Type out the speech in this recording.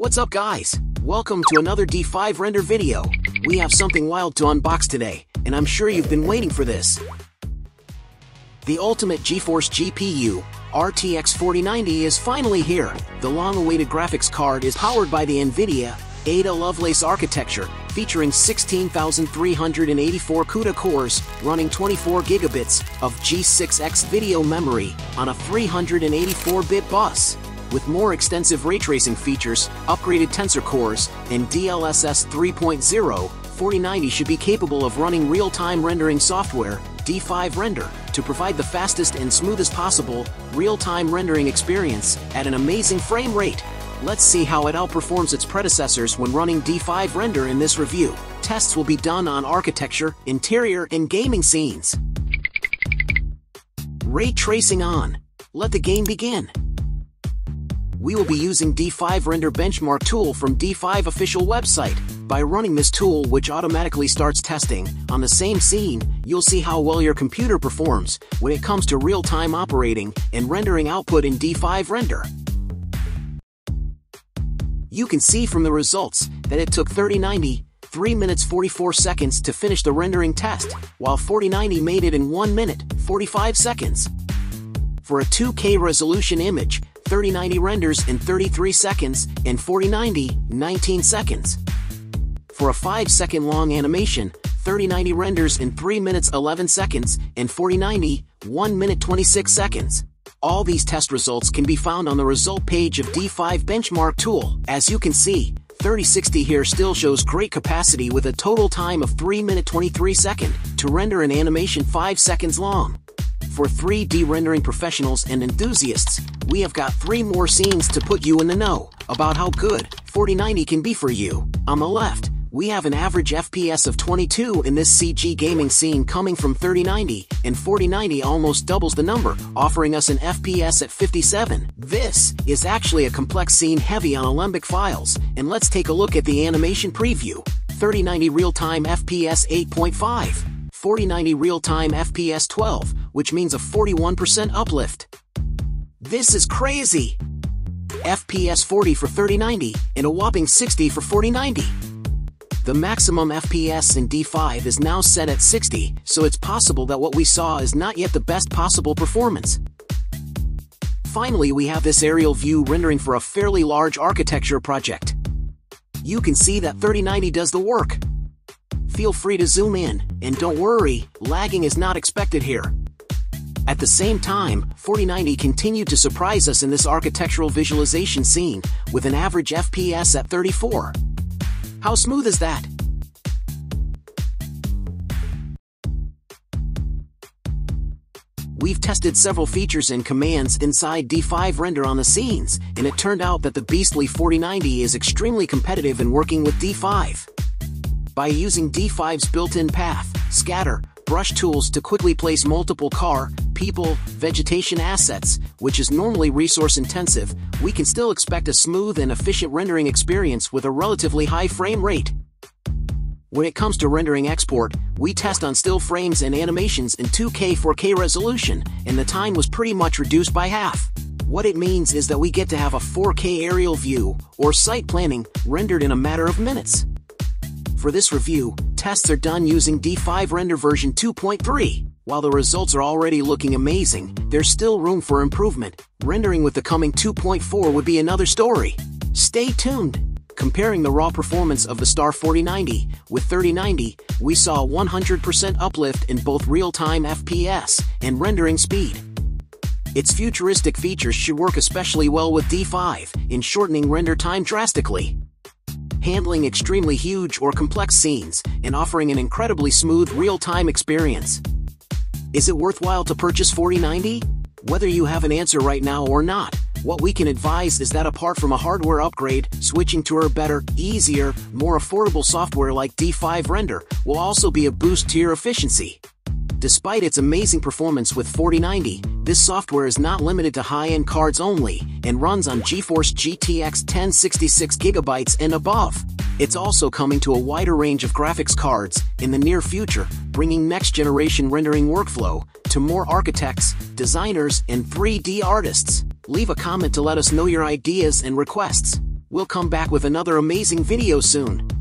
What's up guys? Welcome to another D5 render video. We have something wild to unbox today, and I'm sure you've been waiting for this. The ultimate GeForce GPU, RTX 4090 is finally here. The long-awaited graphics card is powered by the NVIDIA Ada Lovelace architecture, featuring 16,384 CUDA cores running 24 gigabits of G6X video memory on a 384-bit bus. With more extensive ray tracing features, upgraded tensor cores, and DLSS 3.0, 4090 should be capable of running real-time rendering software, D5 Render, to provide the fastest and smoothest possible real-time rendering experience at an amazing frame rate. Let's see how it outperforms its predecessors when running D5 Render in this review. Tests will be done on architecture, interior, and gaming scenes. Ray tracing on. Let the game begin we will be using D5 Render Benchmark tool from D5 official website. By running this tool which automatically starts testing, on the same scene, you'll see how well your computer performs when it comes to real-time operating and rendering output in D5 Render. You can see from the results that it took 3090 3 minutes 44 seconds to finish the rendering test, while 4090 made it in 1 minute 45 seconds. For a 2K resolution image, 3090 renders in 33 seconds and 4090 19 seconds. For a 5 second long animation, 3090 renders in 3 minutes 11 seconds and 4090 1 minute 26 seconds. All these test results can be found on the result page of D5 Benchmark tool. As you can see, 3060 here still shows great capacity with a total time of 3 minute 23 second to render an animation 5 seconds long. For 3D rendering professionals and enthusiasts, we have got three more scenes to put you in the know about how good 4090 can be for you. On the left, we have an average FPS of 22 in this CG gaming scene coming from 3090, and 4090 almost doubles the number, offering us an FPS at 57. This is actually a complex scene heavy on Alembic files, and let's take a look at the animation preview. 3090 real-time FPS 8.5. 4090 real-time FPS 12, which means a 41% uplift. This is crazy! FPS 40 for 3090 and a whopping 60 for 4090. The maximum FPS in D5 is now set at 60, so it's possible that what we saw is not yet the best possible performance. Finally, we have this aerial view rendering for a fairly large architecture project. You can see that 3090 does the work feel free to zoom in, and don't worry, lagging is not expected here. At the same time, 4090 continued to surprise us in this architectural visualization scene, with an average FPS at 34. How smooth is that? We've tested several features and commands inside D5 Render on the scenes, and it turned out that the beastly 4090 is extremely competitive in working with D5 by using D5's built-in path, scatter, brush tools to quickly place multiple car, people, vegetation assets, which is normally resource intensive, we can still expect a smooth and efficient rendering experience with a relatively high frame rate. When it comes to rendering export, we test on still frames and animations in 2K 4K resolution, and the time was pretty much reduced by half. What it means is that we get to have a 4K aerial view, or site planning, rendered in a matter of minutes. For this review, tests are done using D5 Render version 2.3. While the results are already looking amazing, there's still room for improvement. Rendering with the coming 2.4 would be another story. Stay tuned! Comparing the raw performance of the Star 4090 with 3090, we saw a 100% uplift in both real-time FPS and rendering speed. Its futuristic features should work especially well with D5 in shortening render time drastically handling extremely huge or complex scenes, and offering an incredibly smooth real-time experience. Is it worthwhile to purchase 4090? Whether you have an answer right now or not, what we can advise is that apart from a hardware upgrade, switching to a better, easier, more affordable software like D5 Render will also be a boost to your efficiency. Despite its amazing performance with 4090, this software is not limited to high-end cards only and runs on GeForce GTX 1066GB and above. It's also coming to a wider range of graphics cards in the near future, bringing next-generation rendering workflow to more architects, designers, and 3D artists. Leave a comment to let us know your ideas and requests. We'll come back with another amazing video soon.